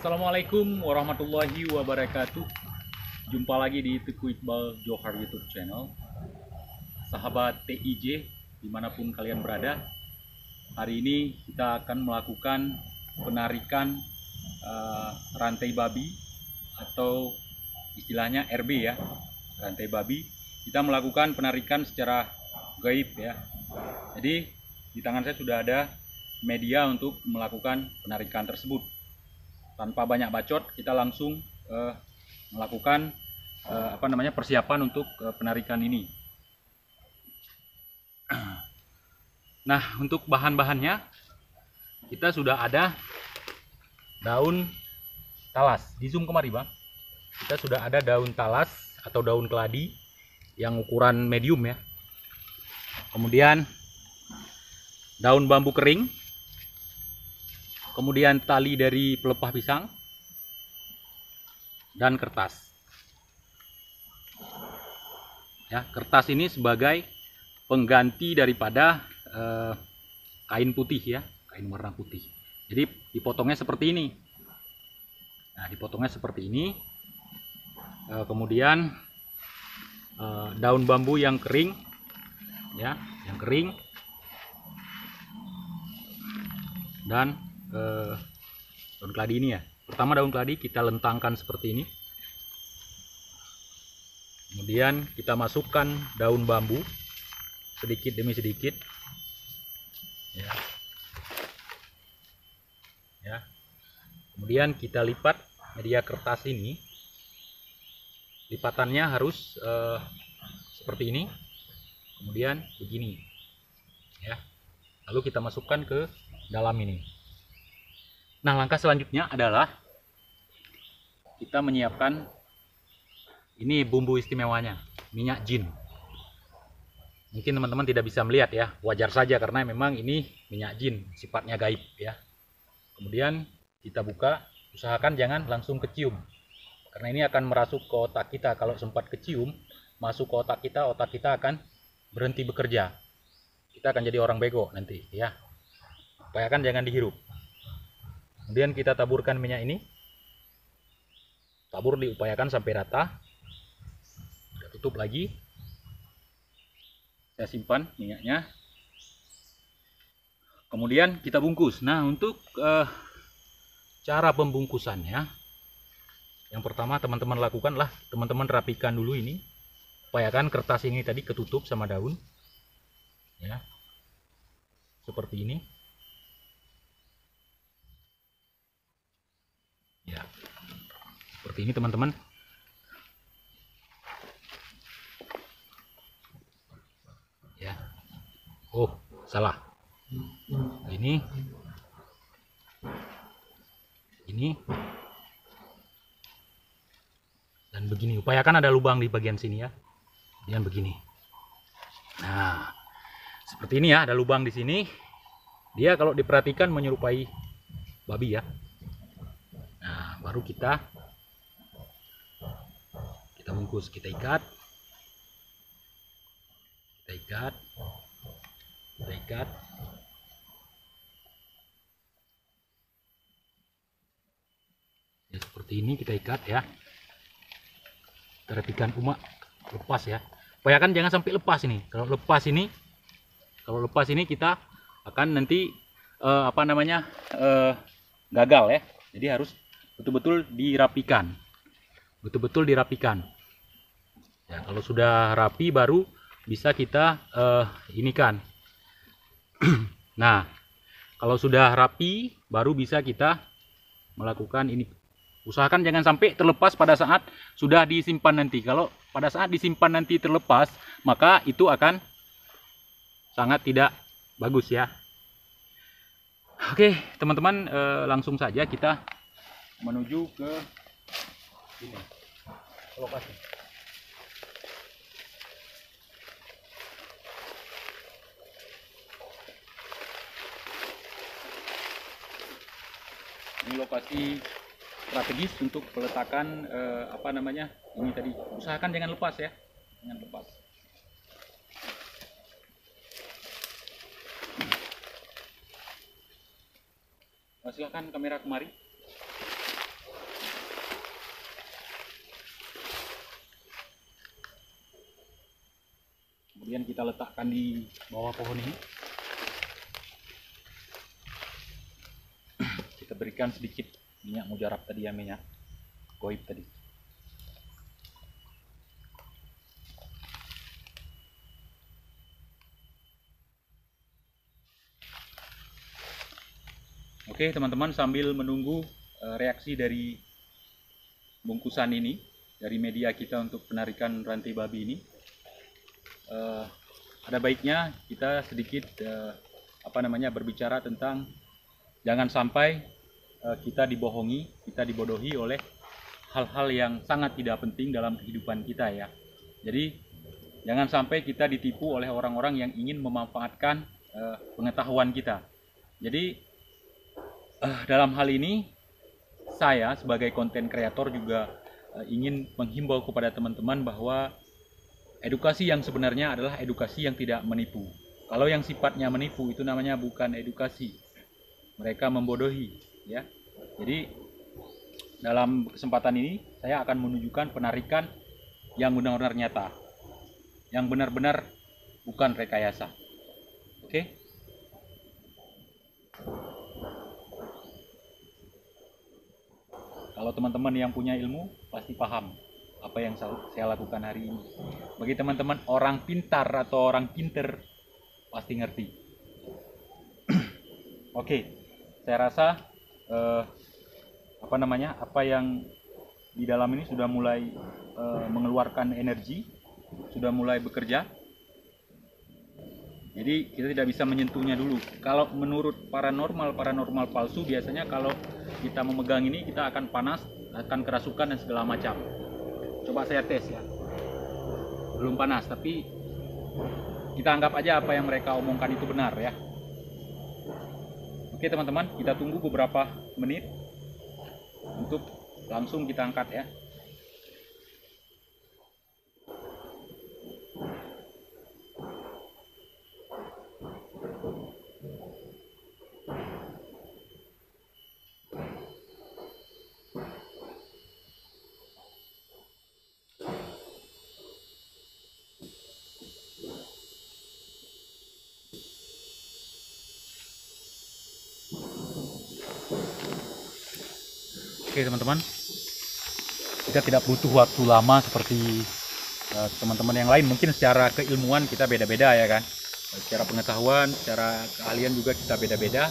Assalamualaikum warahmatullahi wabarakatuh. Jumpa lagi di Teguh Iqbal Johar YouTube channel. Sahabat TIJ di mana pun kalian berada Hari ini kita akan melakukan penarikan uh, rantai babi Atau istilahnya RB ya Rantai babi. Kita melakukan penarikan secara gaib ya. Jadi di tangan saya sudah ada media untuk melakukan penarikan tersebut tanpa banyak bacot kita langsung uh, melakukan uh, apa namanya persiapan untuk uh, penarikan ini. Nah untuk bahan-bahannya kita sudah ada daun talas di zoom kemari bang. Kita sudah ada daun talas atau daun keladi yang ukuran medium ya. Kemudian daun bambu kering kemudian tali dari pelepah pisang dan kertas. Ya kertas ini sebagai pengganti daripada eh, kain putih ya kain warna putih. Jadi dipotongnya seperti ini. Nah dipotongnya seperti ini. Eh, kemudian eh, daun bambu yang kering ya yang kering. Dan eh, daun keladi ini ya. Pertama daun keladi kita lentangkan seperti ini. Kemudian kita masukkan daun bambu sedikit demi sedikit. Ya. Ya. Kemudian kita lipat media kertas ini. Lipatannya harus eh, seperti ini. Kemudian begini. Ya. Lalu kita masukkan ke dalam ini Nah, langkah selanjutnya adalah kita menyiapkan ini bumbu istimewanya, minyak jin. Mungkin teman-teman tidak bisa melihat ya, wajar saja karena memang ini minyak jin, sifatnya gaib ya. Kemudian kita buka, usahakan jangan langsung kecium. Karena ini akan merasuk ke otak kita. Kalau sempat kecium, masuk ke otak kita, otak kita akan berhenti bekerja. Kita akan jadi orang bego nanti ya. Upayakan jangan dihirup. Kemudian kita taburkan minyak ini. Tabur diupayakan sampai rata. Kita tutup lagi. Saya simpan minyaknya. Kemudian kita bungkus. Nah, untuk uh, cara pembungkusannya, yang pertama teman-teman lakukanlah, teman-teman rapikan dulu ini. Upayakan kertas ini tadi ketutup sama daun. Ya. Seperti ini. ya seperti ini teman-teman. Ya. Oh salah. Ini. Ini. Dan begini upayakan ada lubang di bagian sini ya. Dan begini. Nah seperti ini ya ada lubang di sini. Dia kalau diperhatikan menyerupai babi ya. Baru kita kita bungkus. Kita ikat. Kita ikat. Kita ikat. Ya seperti ini kita ikat ya. Kita umat lepas ya. Upayakan jangan sampai lepas ini. Kalau lepas ini kalau lepas ini kita akan nanti uh, apa namanya uh, gagal ya. Jadi harus betul-betul dirapikan. Betul-betul dirapikan ya kalau sudah rapi baru bisa kita uh, ini kan nah kalau sudah rapi baru bisa kita melakukan ini. Usahakan jangan sampai terlepas pada saat sudah disimpan nanti. Kalau pada saat disimpan nanti terlepas maka itu akan sangat tidak bagus ya. Oke teman-teman eh, langsung saja kita menuju ke ini lokasi. ini lokasi strategis untuk peletakan eh, apa namanya ini tadi. Usahakan jangan lepas ya. Jangan lepas. Silahkan kamera kemari. Kemudian kita letakkan di bawah pohon ini. Berikan sedikit minyak mujarab tadi ya minyak goib tadi. Oke teman-teman sambil menunggu uh, reaksi dari bungkusan ini dari media kita untuk penarikan rantai babi ini uh, ada baiknya kita sedikit uh, apa namanya berbicara tentang jangan sampai kita dibohongi kita dibodohi oleh hal-hal yang sangat tidak penting dalam kehidupan kita ya jadi jangan sampai kita ditipu oleh orang-orang yang ingin memanfaatkan uh, pengetahuan kita jadi uh, dalam hal ini saya sebagai konten kreator juga uh, ingin menghimbau kepada teman-teman bahwa edukasi yang sebenarnya adalah edukasi yang tidak menipu. Kalau yang sifatnya menipu itu namanya bukan edukasi. Mereka membodohi, ya. Jadi dalam kesempatan ini saya akan menunjukkan penarikan yang benar-benar nyata. Yang benar-benar bukan rekayasa. Oke? Okay? Kalau teman-teman yang punya ilmu pasti paham apa yang saya lakukan hari ini. Bagi teman-teman orang pintar atau orang pinter pasti ngerti. Oke, saya rasa eh, apa namanya apa yang di dalam ini sudah mulai eh, mengeluarkan energi, sudah mulai bekerja jadi kita tidak bisa menyentuhnya dulu. Kalau menurut paranormal, paranormal palsu biasanya kalau kita memegang ini kita akan panas, akan kerasukan dan segala macam. Coba saya tes ya. Belum panas, tapi kita anggap aja apa yang mereka omongkan itu benar ya. Oke teman-teman, kita tunggu beberapa menit untuk langsung kita angkat ya. Oke teman-teman, kita tidak butuh waktu lama seperti eh, teman-teman uh, yang lain. Mungkin secara keilmuan kita beda-beda ya kan. Secara pengetahuan, secara keahlian juga kita beda-beda.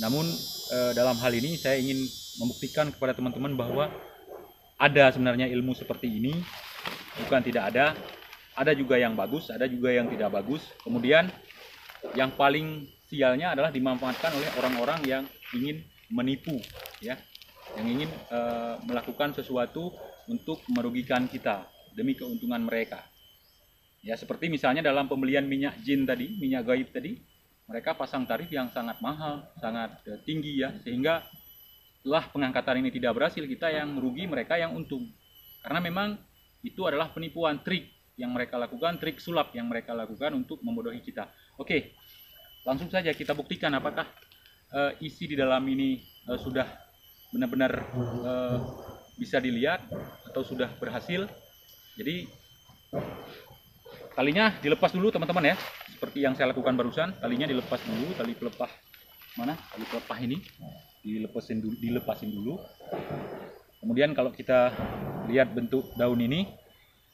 Namun uh, dalam hal ini saya ingin membuktikan kepada teman-teman bahwa ada sebenarnya ilmu seperti ini, bukan tidak ada. Ada juga yang bagus, ada juga yang tidak bagus. Kemudian yang paling sialnya adalah dimanfaatkan oleh orang-orang yang ingin menipu, ya yang ingin uh, melakukan sesuatu untuk merugikan kita demi keuntungan mereka. Ya seperti misalnya dalam pembelian minyak jin tadi, minyak gaib tadi, mereka pasang tarif yang sangat mahal, sangat uh, tinggi ya, sehingga setelah pengangkatan ini tidak berhasil, kita yang merugi, mereka yang untung. Karena memang itu adalah penipuan trik yang mereka lakukan, trik sulap yang mereka lakukan untuk membodohi kita. Oke, langsung saja kita buktikan apakah uh, isi di dalam ini uh, sudah benar-benar uh, bisa dilihat atau sudah berhasil. Jadi talinya dilepas dulu teman-teman ya, seperti yang saya lakukan barusan. Talinya dilepas dulu, tali pelepah mana? Tali pelepah ini dilepasin dulu, dilepasin dulu. Kemudian kalau kita lihat bentuk daun ini,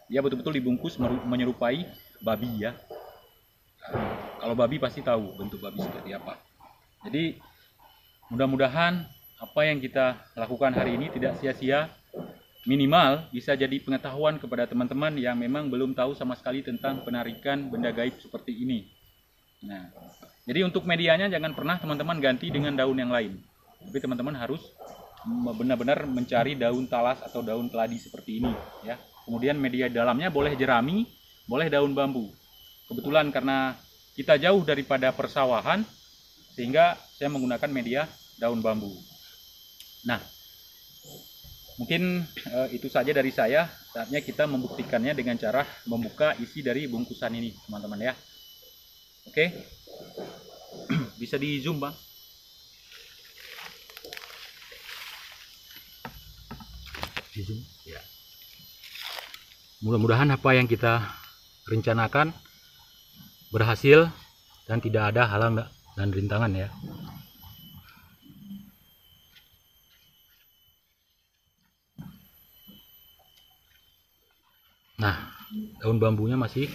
dia betul-betul dibungkus menyerupai babi ya. Kalau babi pasti tahu bentuk babi seperti apa. Jadi mudah-mudahan apa yang kita lakukan hari ini tidak sia-sia minimal bisa jadi pengetahuan kepada teman-teman yang memang belum tahu sama sekali tentang penarikan benda gaib seperti ini. Nah, jadi untuk medianya jangan pernah teman-teman ganti dengan daun yang lain. Tapi teman-teman harus benar-benar mencari daun talas atau daun keladi seperti ini ya. Kemudian media dalamnya boleh jerami, boleh daun bambu. Kebetulan karena kita jauh daripada persawahan sehingga saya menggunakan media daun bambu. Nah, mungkin uh, itu saja dari saya. Saatnya kita membuktikannya dengan cara membuka isi dari bungkusan ini, teman-teman ya. Oke, bisa di zoom bang. Di zoom, ya. Mudah-mudahan apa yang kita rencanakan berhasil dan tidak ada halang dan rintangan ya nah daun bambunya masih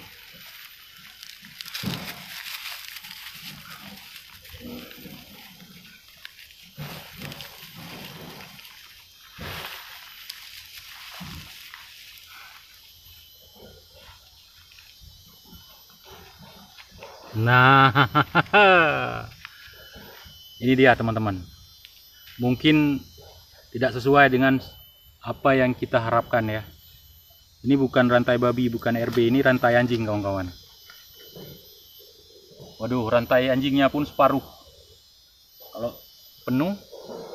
Nah, ini dia teman-teman. Mungkin tidak sesuai dengan apa yang kita harapkan ya. Ini bukan rantai babi, bukan RB, ini rantai anjing kawan-kawan. Waduh, rantai anjingnya pun separuh. Kalau penuh,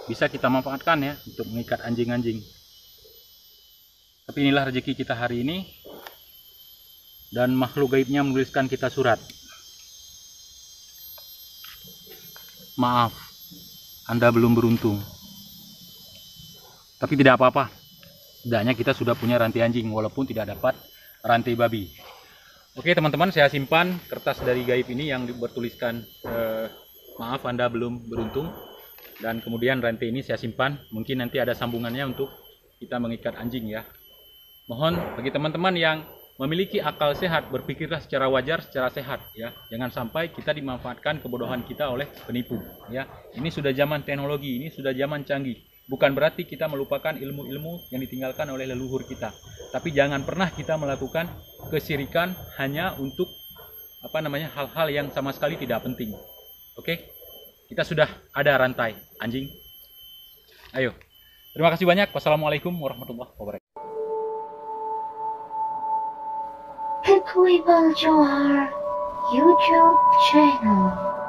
bisa kita manfaatkan ya untuk mengikat anjing-anjing. Tapi inilah rezeki kita hari ini. Dan makhluk gaibnya menuliskan kita surat. Maaf, Anda belum beruntung. Tapi tidak apa-apa. Setidaknya kita sudah punya rantai anjing walaupun tidak dapat rantai babi. Oke teman-teman, saya simpan kertas dari gaib ini yang bertuliskan eh, maaf Anda belum beruntung. Dan kemudian rantai ini saya simpan. Mungkin nanti ada sambungannya untuk kita mengikat anjing ya. Mohon bagi teman-teman yang memiliki akal sehat, berpikirlah secara wajar, secara sehat ya. Jangan sampai kita dimanfaatkan kebodohan kita oleh penipu ya. Ini sudah zaman teknologi, ini sudah zaman canggih. Bukan berarti kita melupakan ilmu-ilmu yang ditinggalkan oleh leluhur kita. Tapi jangan pernah kita melakukan kesirikan hanya untuk apa namanya hal-hal yang sama sekali tidak penting. Oke? Kita sudah ada rantai anjing. Ayo. Terima kasih banyak. Wassalamualaikum warahmatullahi wabarakatuh. YouTube channel.